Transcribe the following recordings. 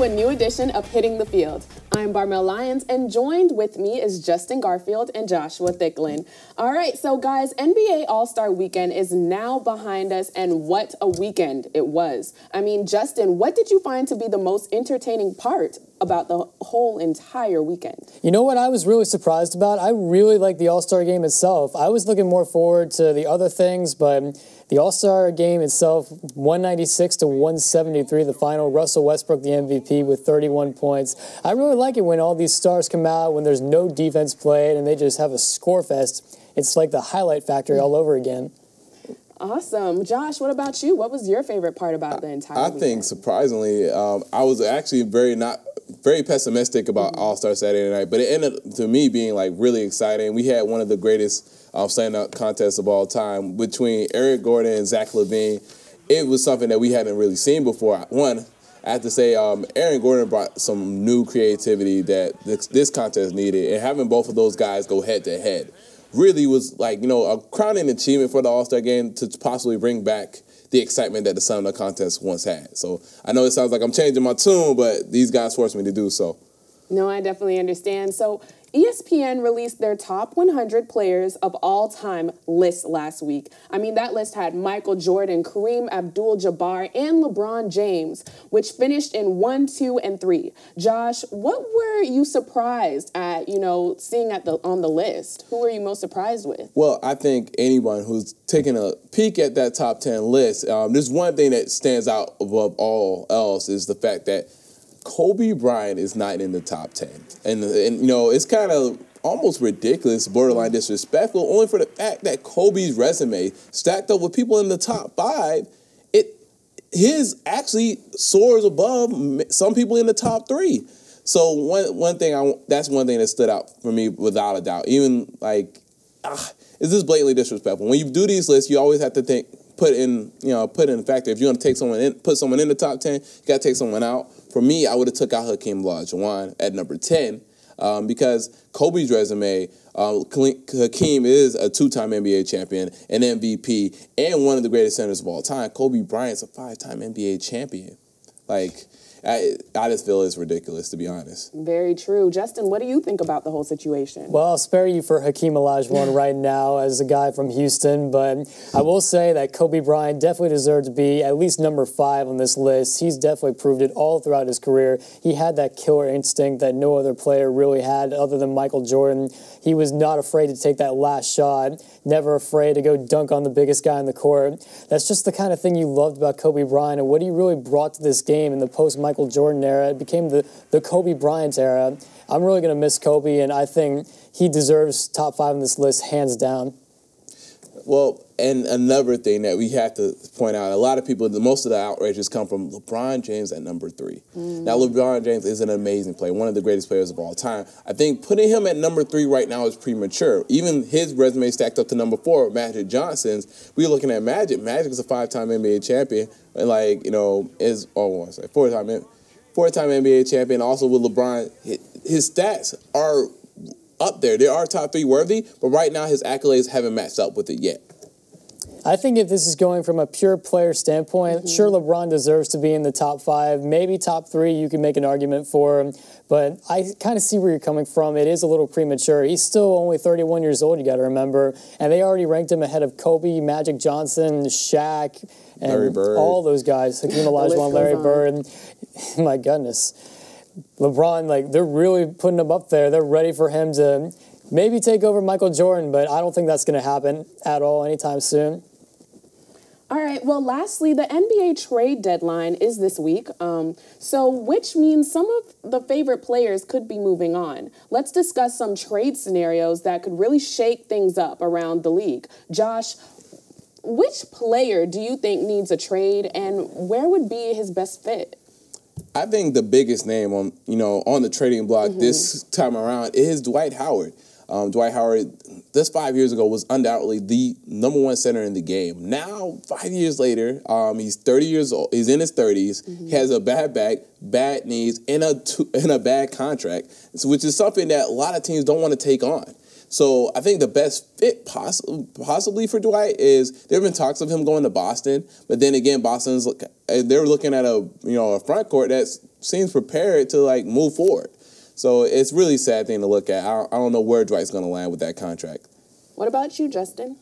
A new edition of Hitting the Field. I'm Barmel Lyons, and joined with me is Justin Garfield and Joshua Thicklin. All right, so guys, NBA All Star Weekend is now behind us, and what a weekend it was. I mean, Justin, what did you find to be the most entertaining part about the whole entire weekend? You know what I was really surprised about? I really like the All Star game itself. I was looking more forward to the other things, but the All Star game itself, 196 to 173, the final. Russell Westbrook, the MVP, with 31 points. I really like it when all these stars come out, when there's no defense played, and they just have a score fest. It's like the highlight factory all over again. Awesome. Josh, what about you? What was your favorite part about the entire I weekend? think surprisingly, um, I was actually very not very pessimistic about Mm-hmm. All Star Saturday Night, but it ended up to me being like really exciting. We had one of the greatest um, stand-up contests of all time between Eric Gordon and Zach LaVine. It was something that we hadn't really seen before. One, I have to say, um, Aaron Gordon brought some new creativity that this, this contest needed, and having both of those guys go head to head really was like you know a crowning achievement for the All Star game to possibly bring back the excitement that the Dunk contest once had. So I know it sounds like I'm changing my tune, but these guys forced me to do so. No, I definitely understand. So, ESPN released their top 100 players of all time list last week. I mean, that list had Michael Jordan, Kareem Abdul Jabbar, and LeBron James, which finished in one, two, and three. Josh, what were you surprised at, you know, seeing at the on the list? Who were you most surprised with? Well, I think anyone who's taking a peek at that top 10 list, um, there's one thing that stands out above all else is the fact that Kobe Bryant is not in the top 10. And, and you know, it's kind of almost ridiculous, borderline disrespectful, only for the fact that Kobe's resume stacked up with people in the top five, it his actually soars above some people in the top three. So one one thing I that's one thing that stood out for me without a doubt. Even like, ah, is this blatantly disrespectful? When you do these lists, you always have to think, put in, you know, put in the factor. If you're gonna take someone in, put someone in the top ten, you gotta take someone out. For me, I would have took out Hakeem Olajuwon at number ten. Um, because Kobe's resume, um, Hakeem is a two-time NBA champion, an MVP, and one of the greatest centers of all time. Kobe Bryant's a five-time NBA champion. Like, I, I just feel it's ridiculous, to be honest. Very true. Justin, what do you think about the whole situation? Well, I'll spare you for Hakeem Olajuwon right now as a guy from Houston, but I will say that Kobe Bryant definitely deserved to be at least number five on this list. He's definitely proved it all throughout his career. He had that killer instinct that no other player really had other than Michael Jordan. He was not afraid to take that last shot, never afraid to go dunk on the biggest guy in the court. That's just the kind of thing you loved about Kobe Bryant and what he really brought to this game in the post Michael Jordan era. It became the, the Kobe Bryant era. I'm really going to miss Kobe, and I think he deserves top five on this list, hands down. Well, and another thing that we have to point out, a lot of people, the most of the outrages come from LeBron James at number three. Mm. Now, LeBron James is an amazing player, one of the greatest players of all time. I think putting him at number three right now is premature. Even his resume stacked up to number four, Magic Johnson's. We're looking at Magic. Magic is a five-time NBA champion, and like you know, is oh, what was I say, four-time, four-time NBA champion. Also with LeBron, his stats are up there. They are top three worthy, but right now his accolades haven't matched up with it yet. I think if this is going from a pure player standpoint, sure, LeBron deserves to be in the top five, maybe top three. You can make an argument for him, but I kind of see where you're coming from. It is a little premature. He's still only 31 years old. You got to remember, and they already ranked him ahead of Kobe, Magic Johnson, Shaq, and Larry Bird. all those guys. Hakeem Olajuwon, Larry. Bird. My goodness, LeBron, like they're really putting him up there. They're ready for him to. Maybe take over Michael Jordan, but I don't think that's going to happen at all anytime soon. All right. Well, lastly, the NBA trade deadline is this week. Um, so, which means some of the favorite players could be moving on. Let's discuss some trade scenarios that could really shake things up around the league. Josh, which player do you think needs a trade, and where would be his best fit? I think the biggest name on you know on the trading block this time around is Dwight Howard. Um, Dwight Howard, just five years ago, was undoubtedly the number one center in the game. Now, five years later, um, he's 30 years old. He's in his 30s. He has a bad back, bad knees, and a two, and a bad contract, so, which is something that a lot of teams don't want to take on. So I think the best fit poss- possibly for Dwight is there have been talks of him going to Boston, but then again, Boston's look, uh, they're looking at a you know a front court that seems prepared to like move forward. So it's really a sad thing to look at. I don't, I don't know where Dwight's going to land with that contract. What about you, Justin?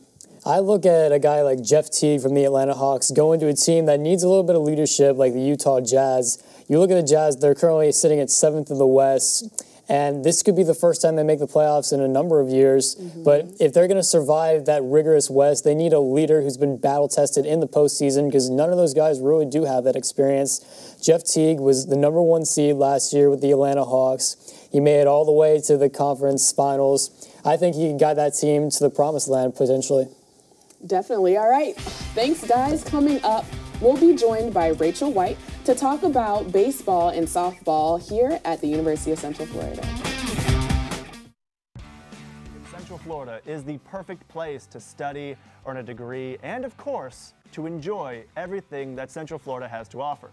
I look at a guy like Jeff Teague from the Atlanta Hawks going to a team that needs a little bit of leadership, like the Utah Jazz. You look at the Jazz; they're currently sitting at seventh in the West. And this could be the first time they make the playoffs in a number of years. Mm-hmm. But if they're going to survive that rigorous West, they need a leader who's been battle tested in the postseason because none of those guys really do have that experience. Jeff Teague was the number one seed last year with the Atlanta Hawks. He made it all the way to the conference finals. I think he got that team to the promised land potentially. Definitely. All right. Thanks, guys. Coming up, we'll be joined by Rachel White to talk about baseball and softball here at the University of Central Florida. Central Florida is the perfect place to study, earn a degree, and of course, to enjoy everything that Central Florida has to offer.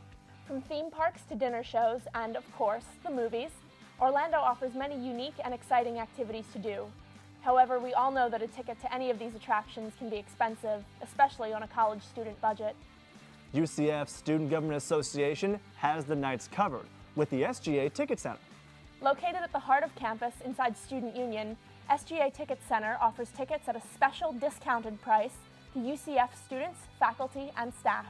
From theme parks to dinner shows and, of course, the movies, Orlando offers many unique and exciting activities to do. However, we all know that a ticket to any of these attractions can be expensive, especially on a college student budget. UCF Student Government Association has the nights covered with the SGA Ticket Center. Located at the heart of campus inside Student Union, SGA Ticket Center offers tickets at a special discounted price to UCF students, faculty, and staff.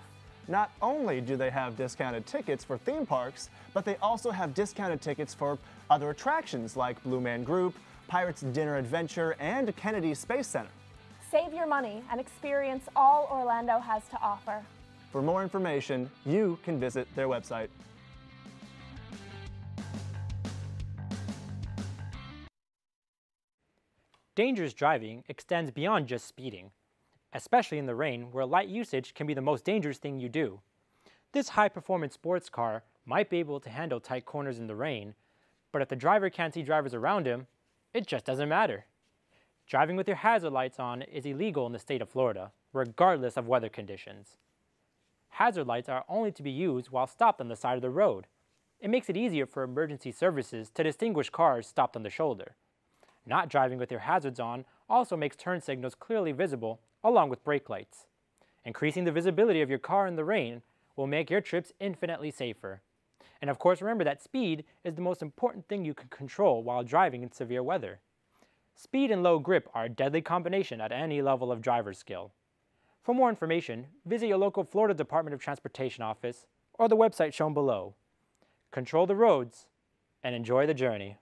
Not only do they have discounted tickets for theme parks, but they also have discounted tickets for other attractions like Blue Man Group, Pirates Dinner Adventure, and Kennedy Space Center. Save your money and experience all Orlando has to offer. For more information, you can visit their website. Dangerous driving extends beyond just speeding, especially in the rain where light usage can be the most dangerous thing you do. This high-performance sports car might be able to handle tight corners in the rain, but if the driver can't see drivers around him, it just doesn't matter. Driving with your hazard lights on is illegal in the state of Florida, regardless of weather conditions hazard lights are only to be used while stopped on the side of the road. It makes it easier for emergency services to distinguish cars stopped on the shoulder. Not driving with your hazards on also makes turn signals clearly visible along with brake lights. Increasing the visibility of your car in the rain will make your trips infinitely safer. And of course remember that speed is the most important thing you can control while driving in severe weather. Speed and low grip are a deadly combination at any level of driver skill. For more information, visit your local Florida Department of Transportation office or the website shown below. Control the roads and enjoy the journey.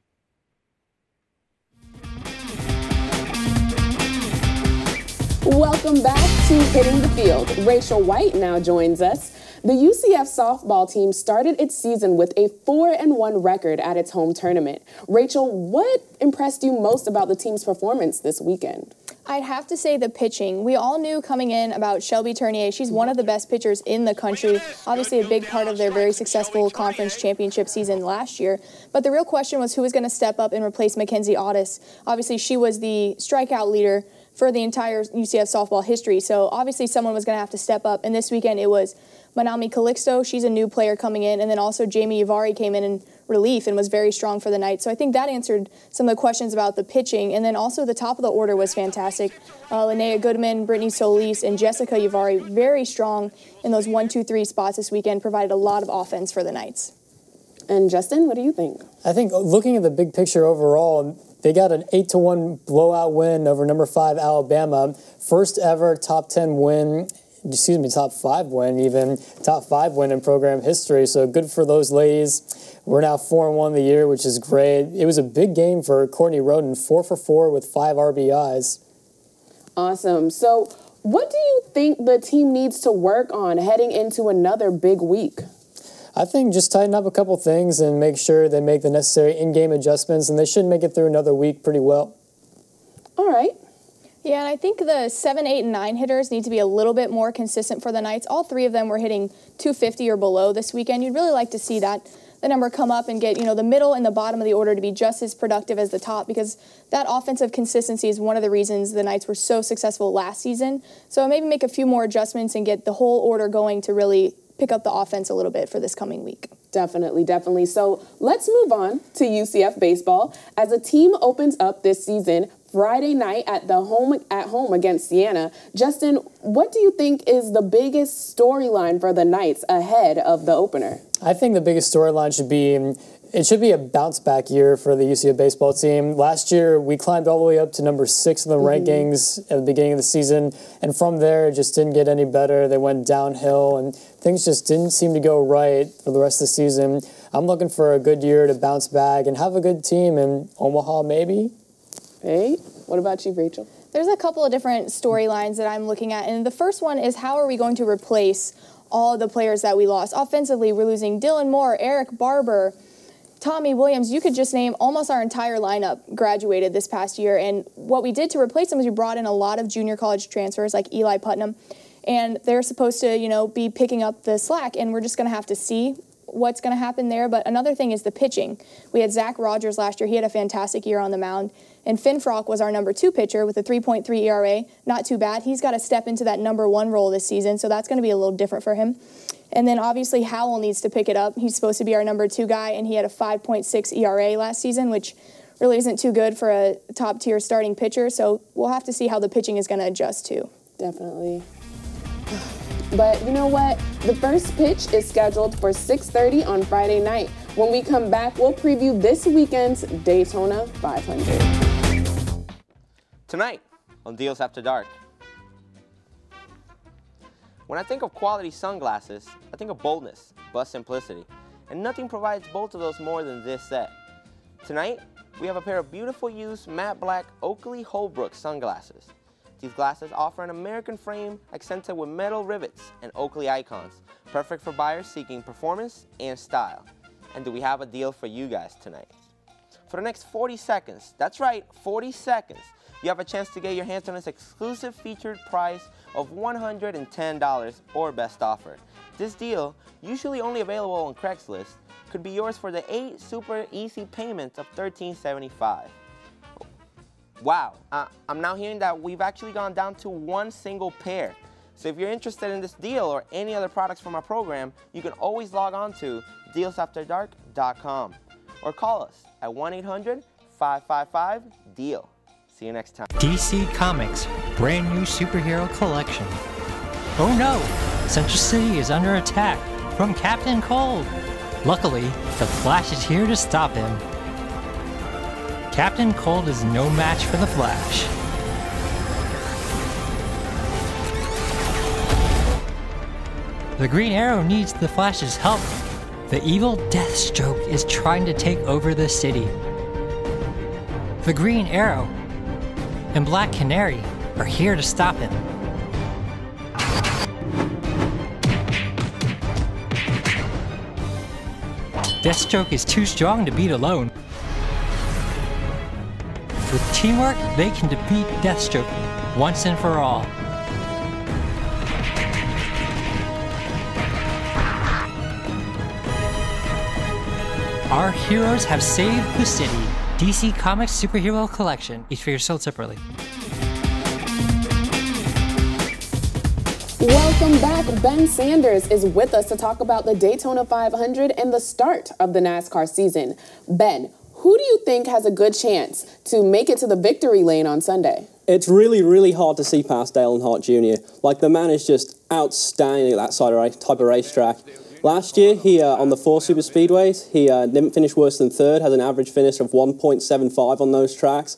Welcome back to Hitting the Field. Rachel White now joins us. The UCF softball team started its season with a 4 and 1 record at its home tournament. Rachel, what impressed you most about the team's performance this weekend? I'd have to say the pitching. We all knew coming in about Shelby Turnier. She's one of the best pitchers in the country. Obviously, a big part of their very successful conference championship season last year. But the real question was who was going to step up and replace Mackenzie Audas. Obviously, she was the strikeout leader for the entire UCF softball history. So obviously, someone was going to have to step up. And this weekend, it was Manami Calixto. She's a new player coming in. And then also Jamie Yavari came in and relief and was very strong for the night. So I think that answered some of the questions about the pitching. And then also the top of the order was fantastic. Uh, Linnea Goodman, Brittany Solis, and Jessica Yavari very strong in those one, two, three spots this weekend, provided a lot of offense for the Knights. And Justin, what do you think? I think looking at the big picture overall, they got an eight to one blowout win over number five Alabama, first ever top ten win excuse me, top five win, even top five win in program history. So good for those ladies. We're now four and one the year, which is great. It was a big game for Courtney Roden, four for four with five RBIs. Awesome. So, what do you think the team needs to work on heading into another big week? I think just tighten up a couple things and make sure they make the necessary in-game adjustments, and they should make it through another week pretty well. All right. Yeah, and I think the 7, 8, and 9 hitters need to be a little bit more consistent for the Knights. All three of them were hitting 250 or below this weekend. You'd really like to see that the number come up and get, you know, the middle and the bottom of the order to be just as productive as the top because that offensive consistency is one of the reasons the Knights were so successful last season. So maybe make a few more adjustments and get the whole order going to really pick up the offense a little bit for this coming week. Definitely, definitely. So let's move on to UCF baseball. As a team opens up this season Friday night at the home at home against Siena. Justin, what do you think is the biggest storyline for the Knights ahead of the opener? I think the biggest storyline should be it should be a bounce back year for the UCF baseball team. Last year, we climbed all the way up to number six in the mm-hmm. rankings at the beginning of the season, and from there, it just didn't get any better. They went downhill, and things just didn't seem to go right for the rest of the season. I'm looking for a good year to bounce back and have a good team in Omaha, maybe. Hey, what about you, Rachel? There's a couple of different storylines that I'm looking at, and the first one is how are we going to replace all the players that we lost? Offensively, we're losing Dylan Moore, Eric Barber. Tommy Williams, you could just name almost our entire lineup graduated this past year. And what we did to replace them is we brought in a lot of junior college transfers like Eli Putnam. And they're supposed to, you know, be picking up the slack. And we're just going to have to see what's going to happen there. But another thing is the pitching. We had Zach Rogers last year. He had a fantastic year on the mound. And Finfrock was our number two pitcher with a 3.3 ERA. Not too bad. He's got to step into that number one role this season, so that's going to be a little different for him. And then obviously Howell needs to pick it up. He's supposed to be our number two guy, and he had a 5.6 ERA last season, which really isn't too good for a top tier starting pitcher. So we'll have to see how the pitching is going to adjust too. Definitely. But you know what? The first pitch is scheduled for 6:30 on Friday night. When we come back, we'll preview this weekend's Daytona 500. Tonight on Deals After Dark. When I think of quality sunglasses, I think of boldness, but simplicity. And nothing provides both of those more than this set. Tonight, we have a pair of beautiful used matte black Oakley Holbrook sunglasses. These glasses offer an American frame accented with metal rivets and Oakley icons, perfect for buyers seeking performance and style. And do we have a deal for you guys tonight? For the next 40 seconds, that's right, 40 seconds, you have a chance to get your hands on this exclusive featured price of $110 or best offer. This deal, usually only available on Craigslist, could be yours for the 8 super easy payments of $13.75. Wow, uh, I'm now hearing that we've actually gone down to one single pair. So if you're interested in this deal or any other products from our program, you can always log on to dealsafterdark.com or call us at 1-800-555-DEAL. See you next time. DC Comics brand new superhero collection. Oh no! Central City is under attack from Captain Cold. Luckily, the Flash is here to stop him. Captain Cold is no match for the Flash. The Green Arrow needs the Flash's help. The evil Deathstroke is trying to take over the city. The Green Arrow and Black Canary are here to stop him. Deathstroke is too strong to beat alone. With teamwork, they can defeat Deathstroke once and for all. Our heroes have saved the city. DC Comics Superhero Collection. Each figure sold separately. Welcome back. Ben Sanders is with us to talk about the Daytona 500 and the start of the NASCAR season. Ben, who do you think has a good chance to make it to the victory lane on Sunday? It's really, really hard to see past Dale Earnhardt Jr. Like, the man is just outstanding at that side of type of racetrack. Last year, he uh, on the four super speedways, he uh, didn't finish worse than third, has an average finish of 1.75 on those tracks.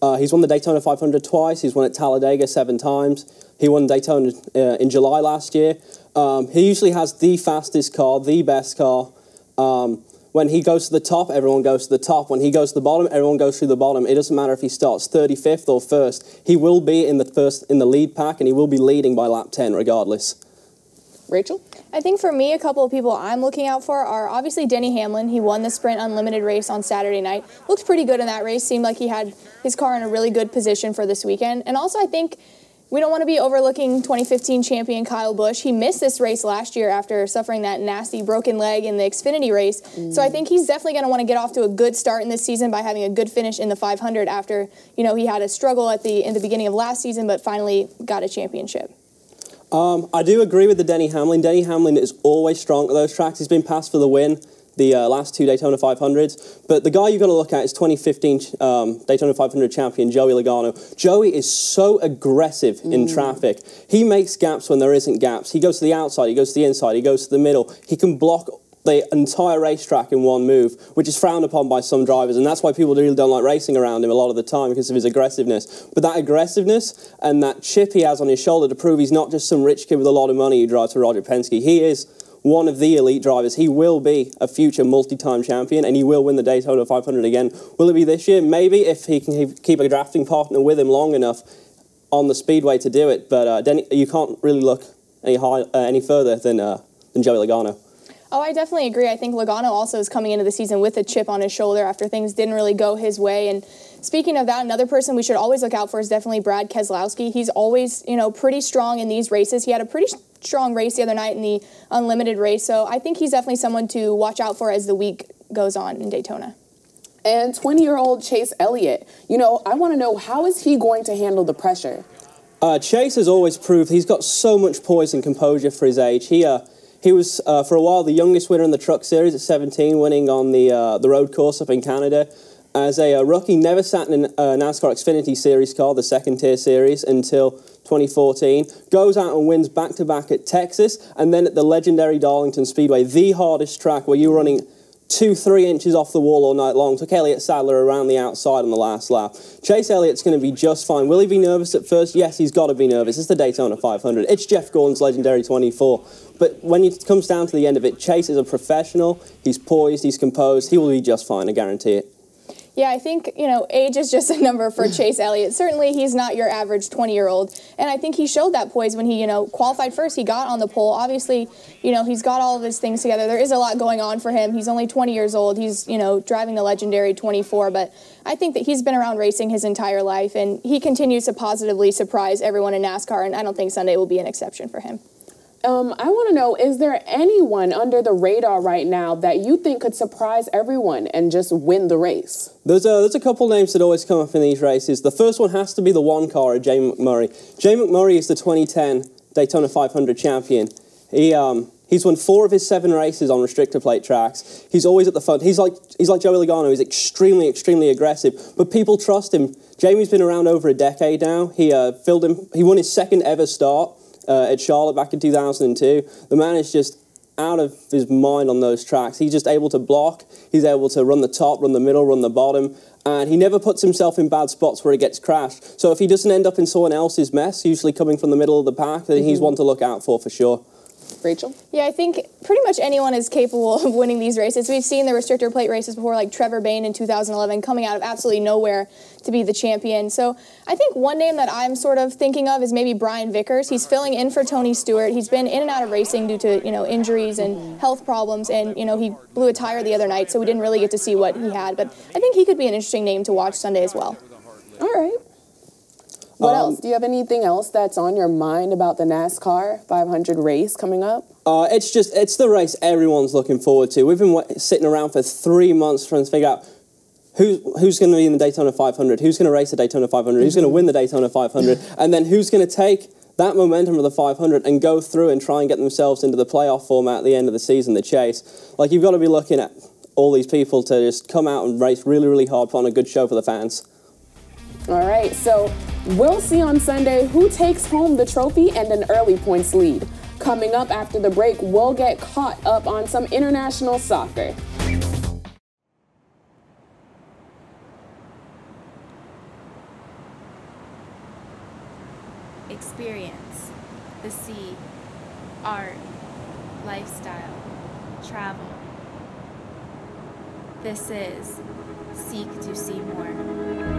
Uh, he's won the Daytona 500 twice. He's won at Talladega seven times. He won Daytona uh, in July last year. Um, he usually has the fastest car, the best car. Um, when he goes to the top, everyone goes to the top. When he goes to the bottom, everyone goes to the bottom. It doesn't matter if he starts 35th or first. He will be in the first in the lead pack, and he will be leading by lap 10 regardless. Rachel? I think for me, a couple of people I'm looking out for are obviously Denny Hamlin. He won the Sprint Unlimited race on Saturday night. Looked pretty good in that race. Seemed like he had his car in a really good position for this weekend. And also, I think we don't want to be overlooking 2015 champion Kyle Busch. He missed this race last year after suffering that nasty broken leg in the Xfinity race. Mm. So I think he's definitely going to want to get off to a good start in this season by having a good finish in the 500 after, you know, he had a struggle at the in the beginning of last season but finally got a championship. Um, I do agree with the Denny Hamlin. Denny Hamlin is always strong at those tracks. He's been passed for the win the uh, last two Daytona 500s. But the guy you've got to look at is 2015 um, Daytona 500 champion Joey Logano. Joey is so aggressive in Mm. traffic. He makes gaps when there isn't gaps. He goes to the outside, he goes to the inside, he goes to the middle. He can block the entire racetrack in one move, which is frowned upon by some drivers, and that's why people really don't like racing around him a lot of the time because of his aggressiveness. But that aggressiveness and that chip he has on his shoulder to prove he's not just some rich kid with a lot of money who drives for Roger Penske. He is one of the elite drivers. He will be a future multi-time champion, and he will win the Daytona 500 again. Will it be this year? Maybe if he can keep a drafting partner with him long enough on the speedway to do it. But uh, Denny, you can't really look any high, uh, any further than uh, than Joey Logano. Oh, I definitely agree. I think Logano also is coming into the season with a chip on his shoulder after things didn't really go his way. And speaking of that, another person we should always look out for is definitely Brad Keselowski. He's always, you know, pretty strong in these races. He had a pretty strong race the other night in the unlimited race. So I think he's definitely someone to watch out for as the week goes on in Daytona. And 20 year old Chase Elliott, you know, I want to know how is he going to handle the pressure? Uh, Chase has always proved he's got so much poise and composure for his age. He uh, he was uh, for a while the youngest winner in the Truck Series at 17, winning on the uh, the road course up in Canada. As a uh, rookie, never sat in a NASCAR Xfinity Series car, the second tier series, until 2014. Goes out and wins back to back at Texas, and then at the legendary Darlington Speedway, the hardest track where you're running two, three inches off the wall all night long. Took Elliott Sadler around the outside on the last lap. Chase Elliott's going to be just fine. Will he be nervous at first? Yes, he's got to be nervous. It's the Daytona 500. It's Jeff Gordon's legendary 24. But when it comes down to the end of it, Chase is a professional. He's poised. He's composed. He will be just fine. I guarantee it. Yeah, I think, you know, age is just a number for Chase Elliott. Certainly, he's not your average 20 year old. And I think he showed that poise when he, you know, qualified first. He got on the pole. Obviously, you know, he's got all of his things together. There is a lot going on for him. He's only 20 years old. He's, you know, driving the legendary 24. But I think that he's been around racing his entire life. And he continues to positively surprise everyone in NASCAR. And I don't think Sunday will be an exception for him. Um, I want to know is there anyone under the radar right now that you think could surprise everyone and just win the race? There's a, there's a couple names that always come up in these races. The first one has to be the one car of Jay McMurray. Jay McMurray is the 2010 Daytona 500 champion. He, um, he's won four of his seven races on restrictor plate tracks. He's always at the front. He's like, he's like Joey Logano. He's extremely, extremely aggressive, but people trust him. Jamie's been around over a decade now. He, uh, filled him, he won his second ever start uh, at Charlotte back in 2002. The man is just out of his mind on those tracks. He's just able to block. He's able to run the top, run the middle, run the bottom, and he never puts himself in bad spots where he gets crashed. So if he doesn't end up in someone else's mess, usually coming from the middle of the pack, then he's Mhm. one to look out for for sure. Rachel? Yeah, I think pretty much anyone is capable of winning these races. We've seen the restrictor plate races before, like Trevor Bayne in 2011, coming out of absolutely nowhere to be the champion. So I think one name that I'm sort of thinking of is maybe Brian Vickers. He's filling in for Tony Stewart. He's been in and out of racing due to you know injuries and health problems, and you know he blew a tire the other night, so we didn't really get to see what he had. But I think he could be an interesting name to watch Sunday as well. All right. What Um, else? Do you have anything else that's on your mind about the NASCAR 500 race coming up? Uh, it's just it's the race everyone's looking forward to. We've been wa- sitting around for three months trying to figure out who who's going to be in the Daytona 500, who's going to race the Daytona 500, who's going to win the Daytona 500, and then who's going to take that momentum of the 500 and go through and try and get themselves into the playoff format at the end of the season, the chase. Like you've got to be looking at all these people to just come out and race really, really hard, put on a good show for the fans. All right, so we'll see on Sunday who takes home the trophy and an early points lead. Coming up after the break, we'll get caught up on some international soccer. experience, the sea, art, lifestyle, travel. This is Seek to See More.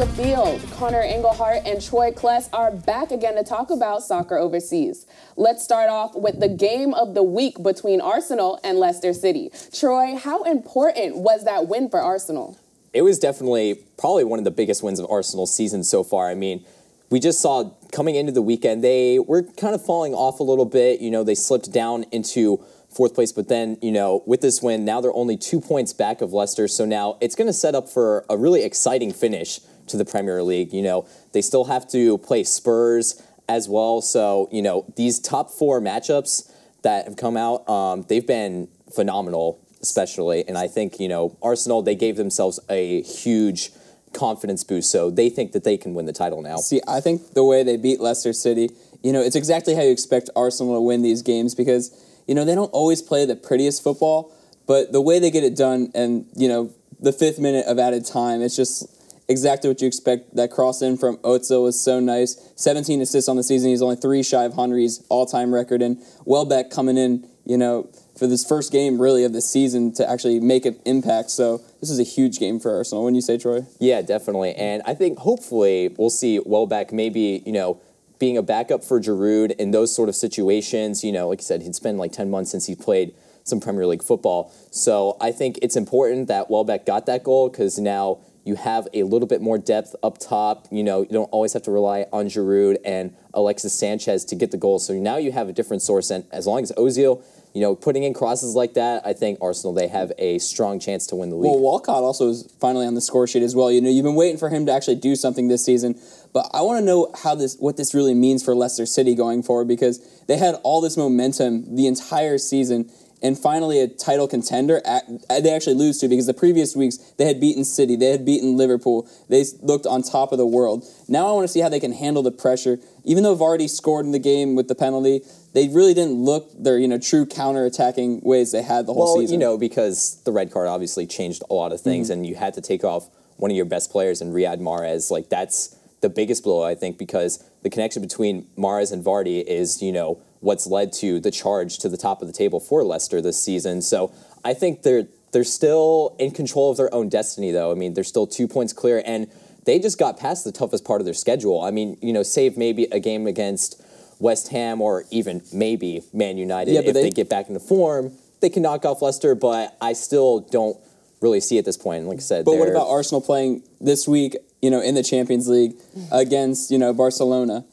The Field. Connor Engelhart and Troy Kless are back again to talk about soccer overseas. Let's start off with the game of the week between Arsenal and Leicester City. Troy, how important was that win for Arsenal? It was definitely probably one of the biggest wins of Arsenal's season so far. I mean, we just saw coming into the weekend, they were kind of falling off a little bit. You know, they slipped down into fourth place. But then, you know, with this win, now they're only two points back of Leicester. So now it's going to set up for a really exciting finish to the Premier League. You know, they still have to play Spurs as well. So, you know, these top four matchups that have come out, um, they've been phenomenal, especially. And I think, you know, Arsenal, they gave themselves a huge confidence boost. So they think that they can win the title now. See, I think the way they beat Leicester City, you know, it's exactly how you expect Arsenal to win these games because you know, they don't always play the prettiest football, but the way they get it done and, you know, the fifth minute of added time, it's just exactly what you expect. That cross in from Ozil was so nice. 17 assists on the season. He's only three shy of Henry's all-time record. And Welbeck coming in, you know, for this first game really of the season to actually make an impact. So this is a huge game for Arsenal. Wouldn't you say, Troy? Yeah, definitely. And I think hopefully we'll see Welbeck maybe, you know, being a backup for Giroud in those sort of situations. You know, like I said, it's been like 10 months since he played some Premier League football. So I think it's important that Welbeck got that goal because now you have a little bit more depth up top. You know, you don't always have to rely on Giroud and Alexis Sanchez to get the goal. So now you have a different source. And as long as Ozil you know, putting in crosses like that, I think Arsenal they have a strong chance to win the league. Well, Walcott also is finally on the score sheet as well. You know, you've been waiting for him to actually do something this season, but I want to know how this, what this really means for Leicester City going forward because they had all this momentum the entire season, and finally a title contender they actually lose to because the previous weeks they had beaten City, they had beaten Liverpool, they looked on top of the world. Now I want to see how they can handle the pressure. Even though Vardy scored in the game with the penalty, they really didn't look their you know true counter-attacking ways they had the whole well, season. you know, because the red card obviously changed a lot of things, mm-hmm. and you had to take off one of your best players in Riyad Mahrez. Like that's the biggest blow, I think, because the connection between Mahrez and Vardy is you know what's led to the charge to the top of the table for Leicester this season. So I think they're they're still in control of their own destiny, though. I mean, they're still two points clear, and they just got past the toughest part of their schedule. I mean, you know, save maybe a game against West Ham or even maybe Man United yeah, if they, they get back into form, they can knock off Leicester. But I still don't really see at this point. Like I said, but what about Arsenal playing this week? You know, in the Champions League against you know Barcelona.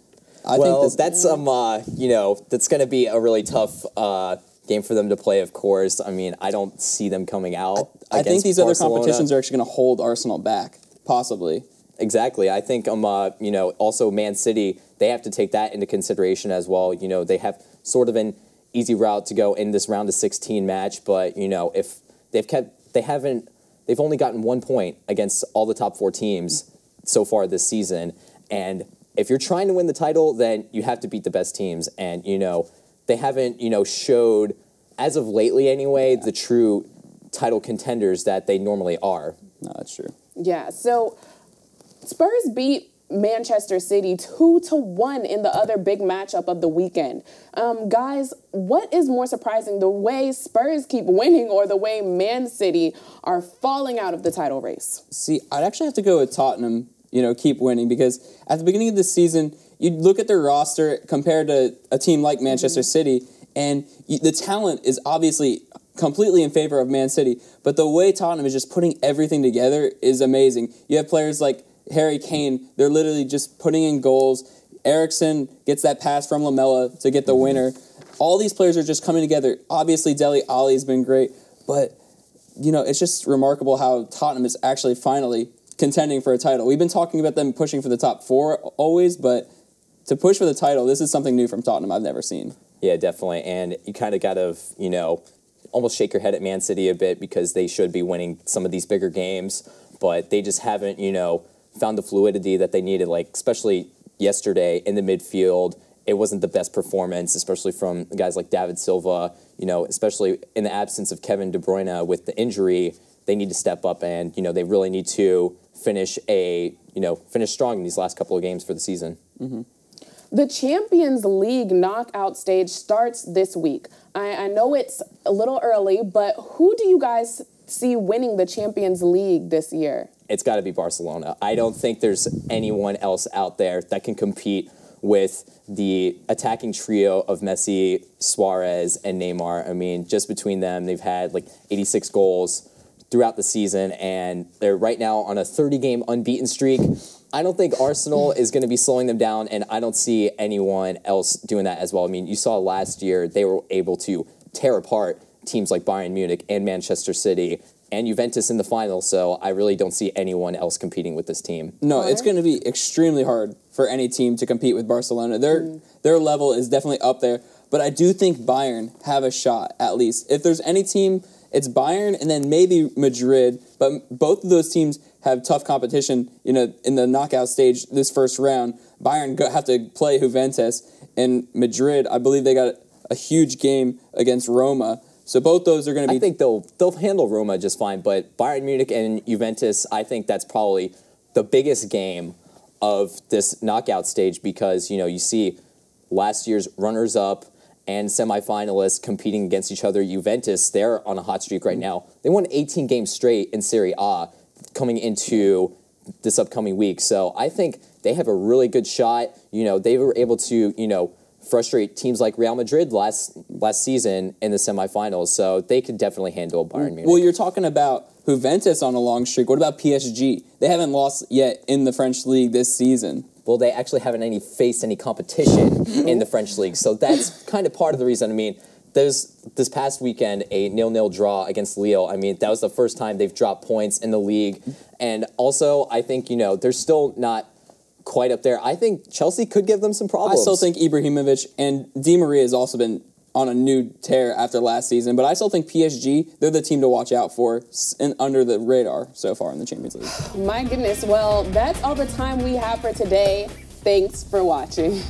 I well, think that's um, uh, you know, that's going to be a really tough uh, game for them to play. Of course, I mean, I don't see them coming out. I, I think these Barcelona. other competitions are actually going to hold Arsenal back, possibly. Exactly. I think um, uh, you know, also Man City they have to take that into consideration as well. You know, they have sort of an easy route to go in this round of 16 match, but you know, if they've kept, they haven't, they've only gotten one point against all the top four teams so far this season, and if you're trying to win the title, then you have to beat the best teams, and you know, they haven't, you know, showed as of lately anyway the true title contenders that they normally are. No, that's true. Yeah. So Spurs beat Manchester City two to one in the other big matchup of the weekend. Um, guys, what is more surprising, the way Spurs keep winning or the way Man City are falling out of the title race? See, I'd actually have to go with Tottenham. You know, keep winning because at the beginning of the season, you look at their roster compared to a team like Manchester mm-hmm. City, and you, the talent is obviously completely in favor of Man City. But the way Tottenham is just putting everything together is amazing. You have players like Harry Kane, they're literally just putting in goals. Eriksen gets that pass from Lamela to get the mm-hmm. winner. All these players are just coming together. Obviously, Dele Alli's been great, but you know it's just remarkable how Tottenham is actually finally contending for a title. We've been talking about them pushing for the top four always, but to push for the title, this is something new from Tottenham I've never seen. Yeah, definitely. And you kind of got to, you know, almost shake your head at Man City a bit because they should be winning some of these bigger games, but they just haven't, you know, found the fluidity that they needed, like especially yesterday in the midfield. It wasn't the best performance, especially from guys like David Silva. You know, especially in the absence of Kevin De Bruyne with the injury, they need to step up and you know they really need to finish a you know finish strong in these last couple of games for the season. Mm-hmm. The Champions League knockout stage starts this week. I, I know it's a little early, but who do you guys see winning the Champions League this year? It's got to be Barcelona. I don't think there's anyone else out there that can compete with the attacking trio of Messi, Suarez, and Neymar. I mean, just between them, they've had like 86 goals throughout the season, and they're right now on a 30 game unbeaten streak. I don't think Arsenal is going to be slowing them down, and I don't see anyone else doing that as well. I mean, you saw last year they were able to tear apart teams like Bayern Munich and Manchester City and Juventus in the final, so I really don't see anyone else competing with this team. No, it's going to be extremely hard for any team to compete with Barcelona. Their mm. their level is definitely up there, but I do think Bayern have a shot at least. If there's any team, it's Bayern and then maybe Madrid, but both of those teams have tough competition, you know, in the knockout stage this first round. Bayern go, have to play Juventus and Madrid, I believe they got a huge game against Roma. So both those are going to be I think they'll they'll handle Roma just fine, but Bayern Munich and Juventus, I think that's probably the biggest game of this knockout stage because you know you see last year's runners up and semifinalists competing against each other. Juventus, they're on a hot streak right now. They won 18 games straight in Serie A coming into this upcoming week. So I think they have a really good shot. You know, they were able to, you know, frustrate teams like Real Madrid last last season in the semifinals. So they could definitely handle Bayern Munich. Well, you're talking about Juventus on a long streak. What about PSG? They haven't lost yet in the French league this season. Well, they actually haven't any faced any competition in the French league, so that's kind of part of the reason. I mean, there's this past weekend a nil-nil draw against Lille. I mean, that was the first time they've dropped points in the league, and also I think you know they're still not quite up there. I think Chelsea could give them some problems. I still think Ibrahimovic and Di Maria has also been on a new tear after last season, but I still think PSG, they're the team to watch out for and under the radar so far in the Champions League. My goodness. Well, that's all the time we have for today. Thanks for watching.